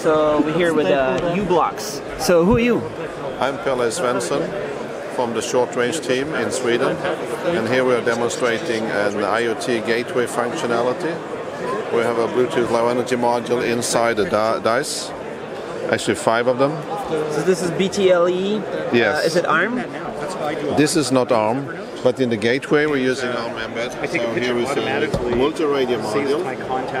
So we're here with uh, u-blox. So who are you? I'm Pelle Svensson from the short range team in Sweden and here we are demonstrating an IoT gateway functionality. We have a Bluetooth Low Energy module inside the di dice, actually five of them. So this is BTLE? Yes. Uh, is it ARM? This is not ARM, but in the gateway we're using ARM mbed. So here is a multi-radio module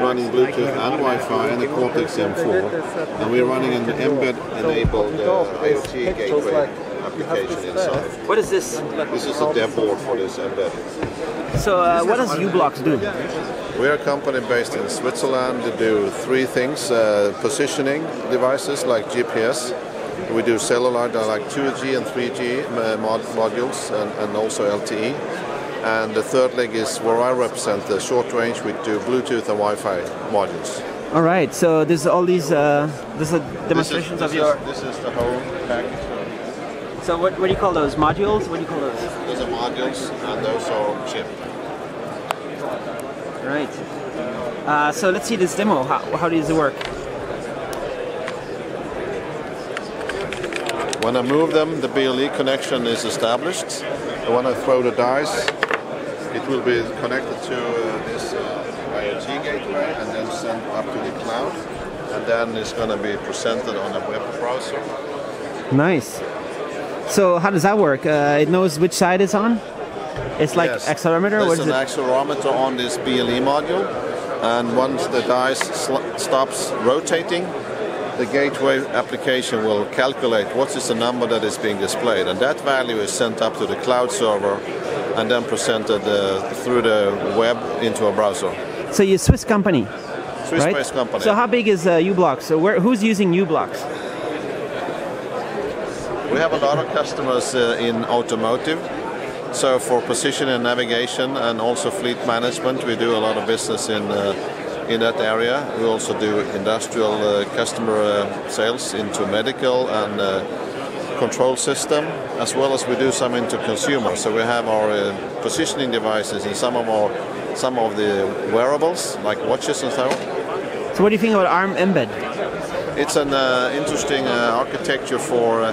running Bluetooth and Wi-Fi and a Cortex M4. And we're running an mbed-enabled uh, IoT gateway application inside. What is this? This is a dev board for this mbed. So uh, what does u-blox do? We're a company based in Switzerland to do three things. Uh, positioning devices like GPS. We do cellular like 2G and 3G uh, mod modules and, and, also LTE. And the third leg is where I represent the short range. We do Bluetooth and Wi-Fi modules. All right. So there's all these uh, this are demonstrations this is, of your. Is, this is the whole package. So what, what do you call those modules? What do you call those? Those are modules and those are chip. Right. Uh, so let's see this demo. How, how does it work? When I move them, the BLE connection is established. When I throw the dice, it will be connected to uh, this uh, IoT gateway and then sent up to the cloud. And then it's going to be presented on a web browser. Nice. So how does that work? Uh, it knows which side it's on? It's like yes. accelerometer? There's an accelerometer on this BLE module. And once the dice stops rotating, the gateway application will calculate what is the number that is being displayed. And that value is sent up to the cloud server and then presented uh, through the web into a browser. So you're a Swiss company? Swiss-based right? company. So how big is uh, u-blox? So where, who's using u-blox? We have a lot of customers uh, in automotive. So for position and navigation and also fleet management, we do a lot of business in uh, in that area. We also do industrial uh, customer uh, sales into medical and uh, control system, as well as we do some into consumer. So we have our uh, positioning devices in some of our some of the wearables, like watches and so on. So what do you think about ARM mbed? It's an uh, interesting architecture for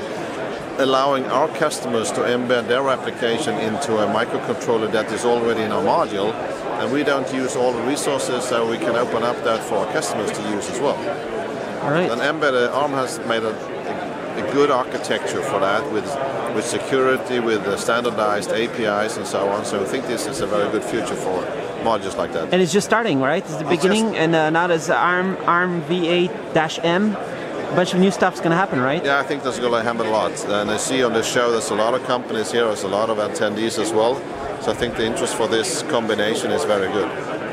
allowing our customers to embed their application into a microcontroller that is already in our module and we don't use all the resources so we can open up that for our customers to use as well. All right. And embedded ARM has made a, a good architecture for that with with security, with standardized APIs and so on. So I think this is a very good future for modules like that. And it's just starting, right? It's the beginning, and uh, now there's ARM ARM V8-M a bunch of new stuff's going to happen, right? Yeah, I think there's going to happen a lot. And I see on the show there's a lot of companies here, there's a lot of attendees as well. So I think the interest for this combination is very good.